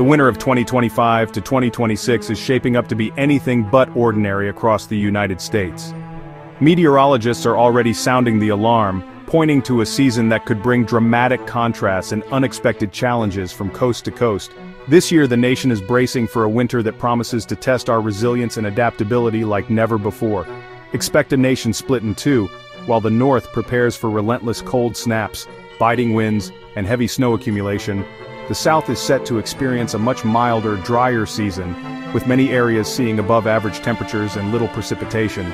The winter of 2025 to 2026 is shaping up to be anything but ordinary across the United States. Meteorologists are already sounding the alarm, pointing to a season that could bring dramatic contrasts and unexpected challenges from coast to coast. This year the nation is bracing for a winter that promises to test our resilience and adaptability like never before. Expect a nation split in two, while the north prepares for relentless cold snaps, biting winds, and heavy snow accumulation, the south is set to experience a much milder, drier season, with many areas seeing above-average temperatures and little precipitation.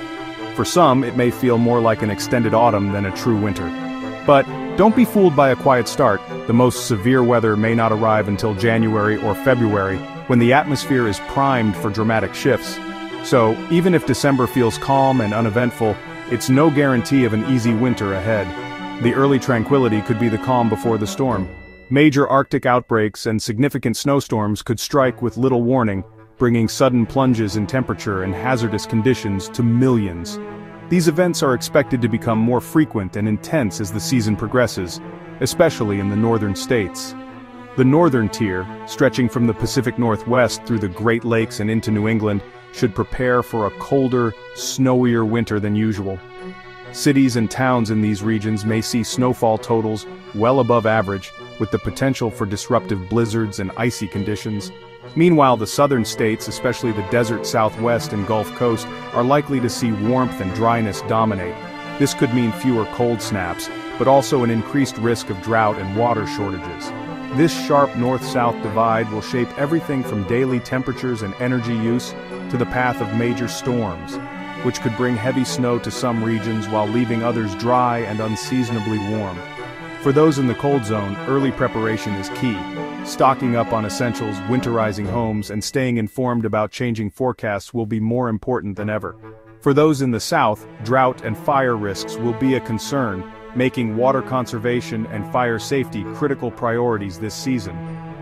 For some, it may feel more like an extended autumn than a true winter. But, don't be fooled by a quiet start, the most severe weather may not arrive until January or February, when the atmosphere is primed for dramatic shifts. So, even if December feels calm and uneventful, it's no guarantee of an easy winter ahead. The early tranquility could be the calm before the storm. Major Arctic outbreaks and significant snowstorms could strike with little warning, bringing sudden plunges in temperature and hazardous conditions to millions. These events are expected to become more frequent and intense as the season progresses, especially in the northern states. The northern tier, stretching from the Pacific Northwest through the Great Lakes and into New England, should prepare for a colder, snowier winter than usual. Cities and towns in these regions may see snowfall totals well above average, with the potential for disruptive blizzards and icy conditions. Meanwhile the southern states, especially the desert southwest and Gulf Coast, are likely to see warmth and dryness dominate. This could mean fewer cold snaps, but also an increased risk of drought and water shortages. This sharp north-south divide will shape everything from daily temperatures and energy use to the path of major storms, which could bring heavy snow to some regions while leaving others dry and unseasonably warm. For those in the cold zone, early preparation is key. Stocking up on essentials, winterizing homes, and staying informed about changing forecasts will be more important than ever. For those in the south, drought and fire risks will be a concern, making water conservation and fire safety critical priorities this season.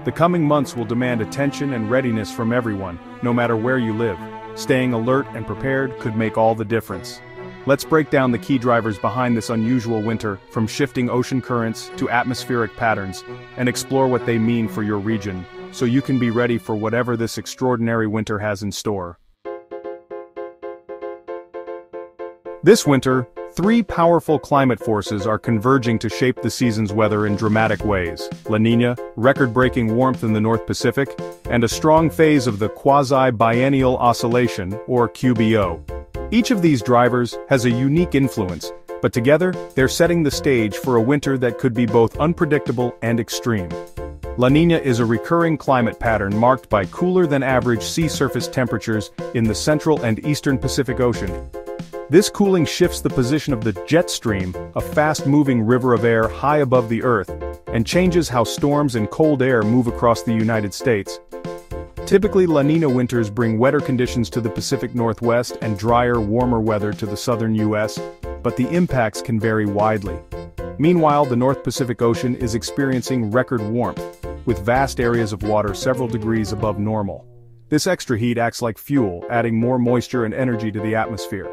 The coming months will demand attention and readiness from everyone, no matter where you live. Staying alert and prepared could make all the difference. Let's break down the key drivers behind this unusual winter, from shifting ocean currents to atmospheric patterns, and explore what they mean for your region, so you can be ready for whatever this extraordinary winter has in store. This winter, three powerful climate forces are converging to shape the season's weather in dramatic ways. La Nina, record-breaking warmth in the North Pacific, and a strong phase of the quasi-biennial oscillation, or QBO, each of these drivers has a unique influence, but together, they're setting the stage for a winter that could be both unpredictable and extreme. La Nina is a recurring climate pattern marked by cooler-than-average sea surface temperatures in the central and eastern Pacific Ocean. This cooling shifts the position of the jet stream, a fast-moving river of air high above the Earth, and changes how storms and cold air move across the United States. Typically La Nina winters bring wetter conditions to the Pacific Northwest and drier, warmer weather to the southern U.S., but the impacts can vary widely. Meanwhile, the North Pacific Ocean is experiencing record warmth, with vast areas of water several degrees above normal. This extra heat acts like fuel, adding more moisture and energy to the atmosphere.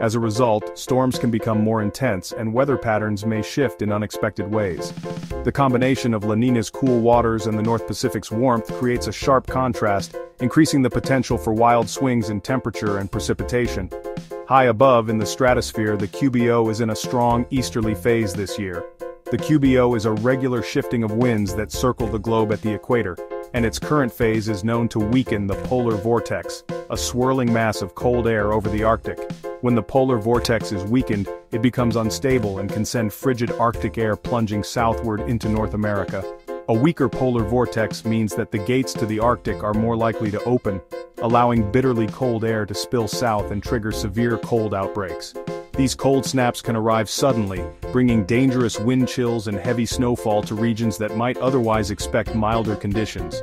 As a result, storms can become more intense and weather patterns may shift in unexpected ways. The combination of La Nina's cool waters and the North Pacific's warmth creates a sharp contrast, increasing the potential for wild swings in temperature and precipitation. High above in the stratosphere the QBO is in a strong easterly phase this year. The QBO is a regular shifting of winds that circle the globe at the equator, and its current phase is known to weaken the polar vortex, a swirling mass of cold air over the Arctic. When the polar vortex is weakened, it becomes unstable and can send frigid Arctic air plunging southward into North America. A weaker polar vortex means that the gates to the Arctic are more likely to open, allowing bitterly cold air to spill south and trigger severe cold outbreaks. These cold snaps can arrive suddenly, bringing dangerous wind chills and heavy snowfall to regions that might otherwise expect milder conditions.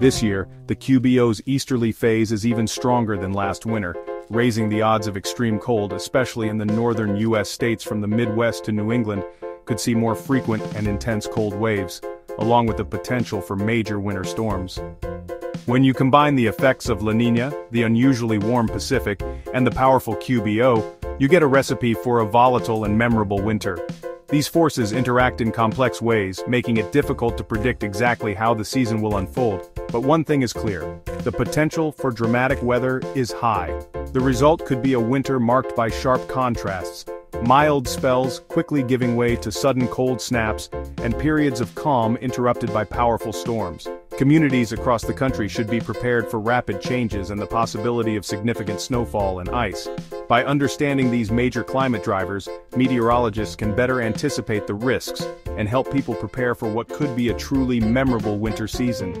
This year, the QBO's easterly phase is even stronger than last winter, raising the odds of extreme cold especially in the northern U.S. states from the Midwest to New England, could see more frequent and intense cold waves, along with the potential for major winter storms. When you combine the effects of La Nina, the unusually warm Pacific, and the powerful QBO, you get a recipe for a volatile and memorable winter. These forces interact in complex ways, making it difficult to predict exactly how the season will unfold. But one thing is clear, the potential for dramatic weather is high. The result could be a winter marked by sharp contrasts, mild spells quickly giving way to sudden cold snaps, and periods of calm interrupted by powerful storms. Communities across the country should be prepared for rapid changes and the possibility of significant snowfall and ice. By understanding these major climate drivers, meteorologists can better anticipate the risks and help people prepare for what could be a truly memorable winter season.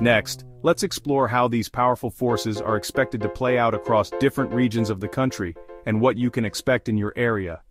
Next, let's explore how these powerful forces are expected to play out across different regions of the country, and what you can expect in your area.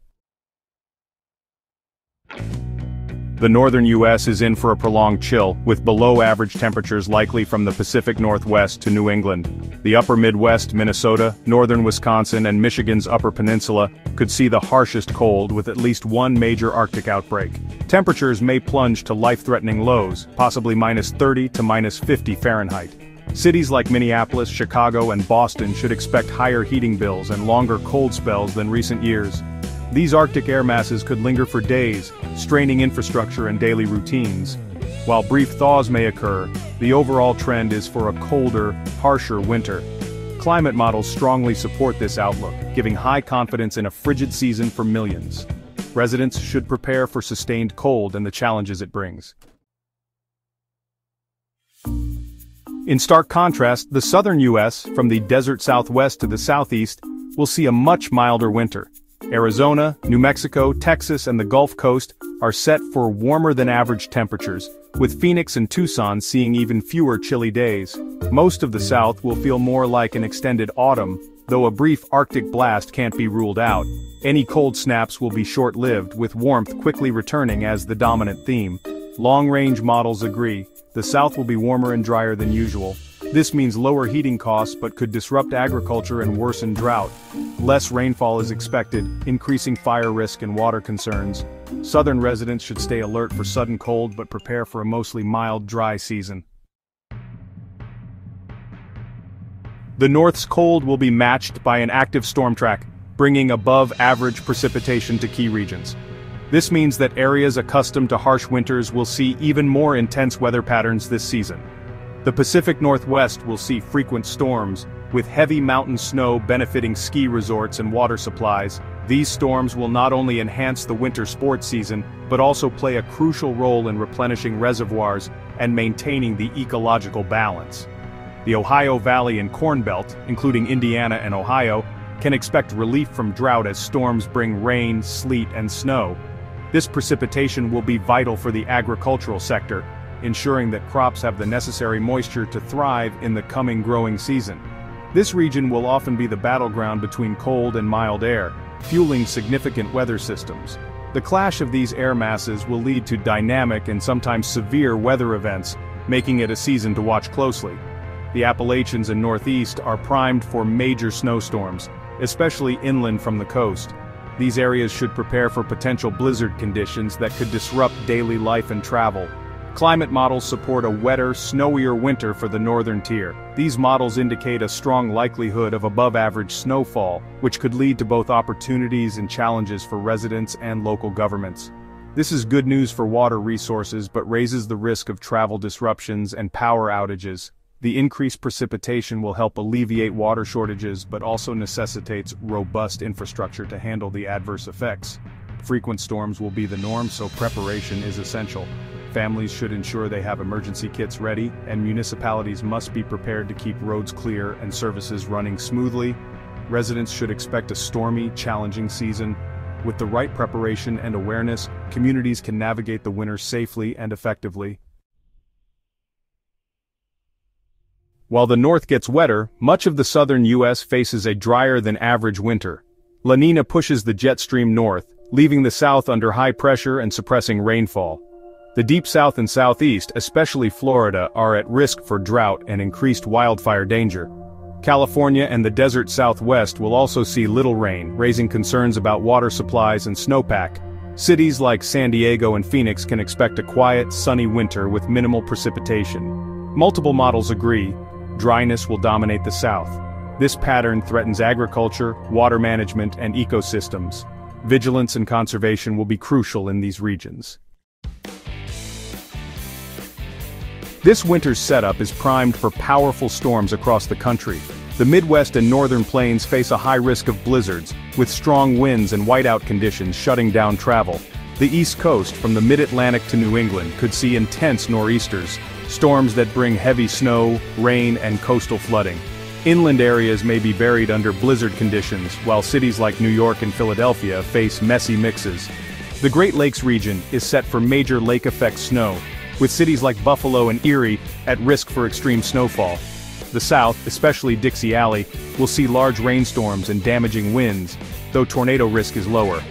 The northern U.S. is in for a prolonged chill, with below-average temperatures likely from the Pacific Northwest to New England. The upper Midwest, Minnesota, northern Wisconsin and Michigan's Upper Peninsula could see the harshest cold with at least one major Arctic outbreak. Temperatures may plunge to life-threatening lows, possibly minus 30 to minus 50 Fahrenheit. Cities like Minneapolis, Chicago and Boston should expect higher heating bills and longer cold spells than recent years. These Arctic air masses could linger for days, straining infrastructure and daily routines. While brief thaws may occur, the overall trend is for a colder, harsher winter. Climate models strongly support this outlook, giving high confidence in a frigid season for millions. Residents should prepare for sustained cold and the challenges it brings. In stark contrast, the southern U.S., from the desert southwest to the southeast, will see a much milder winter. Arizona, New Mexico, Texas and the Gulf Coast are set for warmer-than-average temperatures, with Phoenix and Tucson seeing even fewer chilly days. Most of the South will feel more like an extended autumn, though a brief Arctic blast can't be ruled out. Any cold snaps will be short-lived, with warmth quickly returning as the dominant theme. Long-range models agree, the South will be warmer and drier than usual. This means lower heating costs but could disrupt agriculture and worsen drought. Less rainfall is expected, increasing fire risk and water concerns. Southern residents should stay alert for sudden cold but prepare for a mostly mild, dry season. The North's cold will be matched by an active storm track, bringing above-average precipitation to key regions. This means that areas accustomed to harsh winters will see even more intense weather patterns this season. The Pacific Northwest will see frequent storms, with heavy mountain snow benefiting ski resorts and water supplies. These storms will not only enhance the winter sports season, but also play a crucial role in replenishing reservoirs and maintaining the ecological balance. The Ohio Valley and Corn Belt, including Indiana and Ohio, can expect relief from drought as storms bring rain, sleet and snow, this precipitation will be vital for the agricultural sector, ensuring that crops have the necessary moisture to thrive in the coming growing season. This region will often be the battleground between cold and mild air, fueling significant weather systems. The clash of these air masses will lead to dynamic and sometimes severe weather events, making it a season to watch closely. The Appalachians and Northeast are primed for major snowstorms, especially inland from the coast. These areas should prepare for potential blizzard conditions that could disrupt daily life and travel. Climate models support a wetter, snowier winter for the northern tier. These models indicate a strong likelihood of above-average snowfall, which could lead to both opportunities and challenges for residents and local governments. This is good news for water resources but raises the risk of travel disruptions and power outages, the increased precipitation will help alleviate water shortages but also necessitates robust infrastructure to handle the adverse effects. Frequent storms will be the norm so preparation is essential. Families should ensure they have emergency kits ready, and municipalities must be prepared to keep roads clear and services running smoothly. Residents should expect a stormy, challenging season. With the right preparation and awareness, communities can navigate the winter safely and effectively. While the north gets wetter, much of the southern U.S. faces a drier than average winter. La Nina pushes the jet stream north, leaving the south under high pressure and suppressing rainfall. The deep south and southeast, especially Florida, are at risk for drought and increased wildfire danger. California and the desert southwest will also see little rain, raising concerns about water supplies and snowpack. Cities like San Diego and Phoenix can expect a quiet, sunny winter with minimal precipitation. Multiple models agree, dryness will dominate the south. This pattern threatens agriculture, water management, and ecosystems. Vigilance and conservation will be crucial in these regions. This winter's setup is primed for powerful storms across the country. The Midwest and northern plains face a high risk of blizzards, with strong winds and whiteout conditions shutting down travel. The East Coast, from the mid-Atlantic to New England, could see intense nor'easters, storms that bring heavy snow, rain, and coastal flooding. Inland areas may be buried under blizzard conditions, while cities like New York and Philadelphia face messy mixes. The Great Lakes region is set for major lake-effect snow, with cities like Buffalo and Erie at risk for extreme snowfall. The South, especially Dixie Alley, will see large rainstorms and damaging winds, though tornado risk is lower.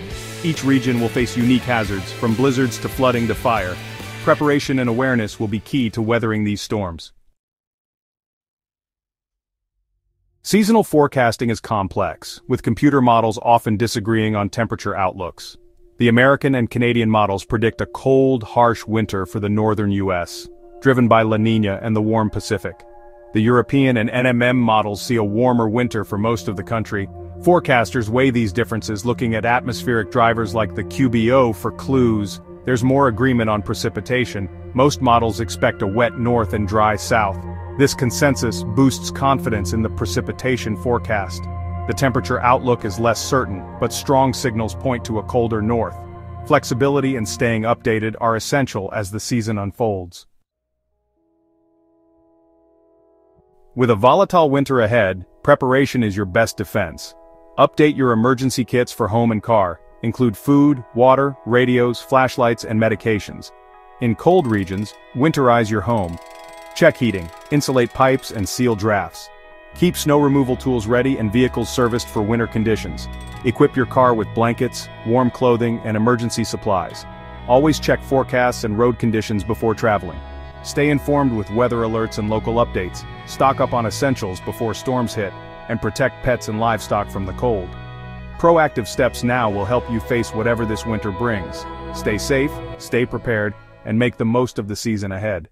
Each region will face unique hazards, from blizzards to flooding to fire. Preparation and awareness will be key to weathering these storms. Seasonal forecasting is complex, with computer models often disagreeing on temperature outlooks. The American and Canadian models predict a cold, harsh winter for the northern US, driven by La Niña and the warm Pacific. The European and NMM models see a warmer winter for most of the country. Forecasters weigh these differences looking at atmospheric drivers like the QBO for clues. There's more agreement on precipitation. Most models expect a wet north and dry south. This consensus boosts confidence in the precipitation forecast. The temperature outlook is less certain, but strong signals point to a colder north. Flexibility and staying updated are essential as the season unfolds. With a volatile winter ahead, preparation is your best defense. Update your emergency kits for home and car, include food, water, radios, flashlights, and medications. In cold regions, winterize your home. Check heating, insulate pipes, and seal drafts. Keep snow removal tools ready and vehicles serviced for winter conditions. Equip your car with blankets, warm clothing, and emergency supplies. Always check forecasts and road conditions before traveling. Stay informed with weather alerts and local updates, stock up on essentials before storms hit, and protect pets and livestock from the cold. Proactive steps now will help you face whatever this winter brings. Stay safe, stay prepared, and make the most of the season ahead.